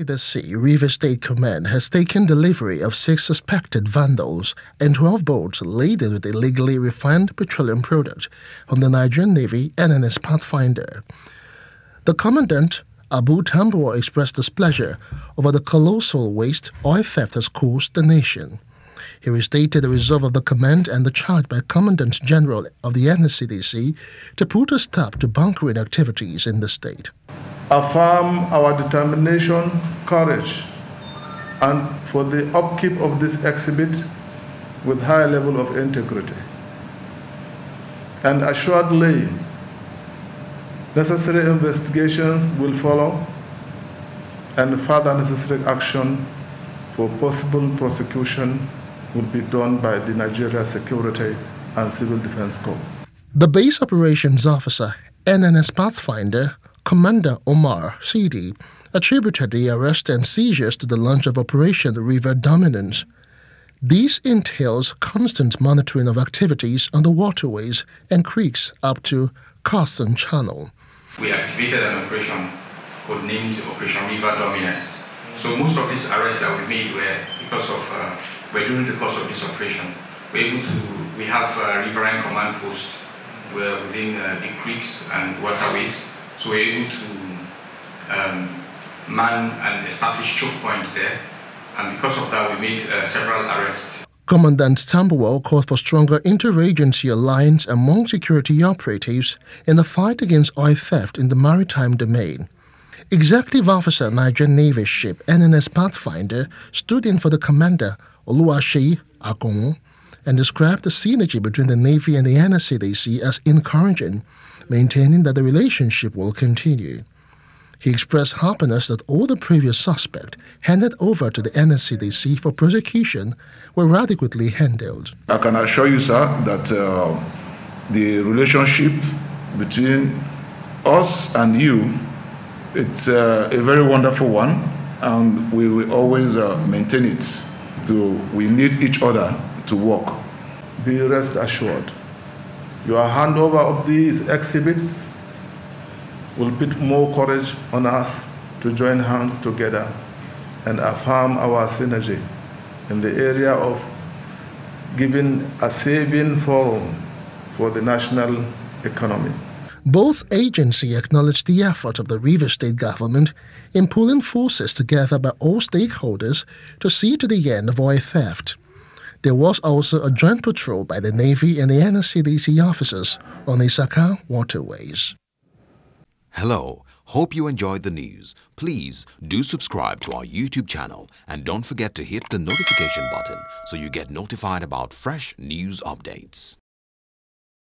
The Sea River State Command has taken delivery of six suspected vandals and 12 boats laden with illegally refined petroleum product on the Nigerian Navy NNS Pathfinder. The commandant, Abu Tambuwal, expressed displeasure over the colossal waste oil theft has caused the nation. He restated the resolve of the command and the charge by Commandant General of the NSCDC to put a stop to bunkering activities in the state affirm our determination, courage, and for the upkeep of this exhibit with high level of integrity. And assuredly, necessary investigations will follow and further necessary action for possible prosecution will be done by the Nigeria Security and Civil Defense Corps. The base operations officer, NNS Pathfinder, Commander Omar Sidi attributed the arrest and seizures to the launch of Operation River Dominance. This entails constant monitoring of activities on the waterways and creeks up to Cawthorne Channel. We activated an operation codenamed Operation River Dominance. So most of these arrests that we made were because of, uh, were during the course of this operation. We're able to, we have a riverine command post within uh, the creeks and waterways so we're able to um, man and establish choke points there. And because of that, we made uh, several arrests. Commandant Tambuwal called for stronger interagency alliance among security operatives in the fight against oil theft in the maritime domain. Executive Officer Nigerian Navy ship NNS Pathfinder stood in for the commander Oluwaseyi Akon and described the synergy between the Navy and the NSCDC as encouraging maintaining that the relationship will continue. He expressed happiness that all the previous suspects handed over to the NSCDC for prosecution were adequately handled. I can assure you, sir, that uh, the relationship between us and you it's uh, a very wonderful one, and we will always uh, maintain it. So we need each other to work. Be rest assured your handover of these exhibits will put more courage on us to join hands together and affirm our synergy in the area of giving a saving forum for the national economy. Both agencies acknowledged the effort of the River State government in pulling forces together by all stakeholders to see to the end of oil theft. There was also a joint patrol by the Navy and the NSCDC officers on the Isaka waterways. Hello. Hope you enjoyed the news. Please do subscribe to our YouTube channel and don't forget to hit the notification button so you get notified about fresh news updates.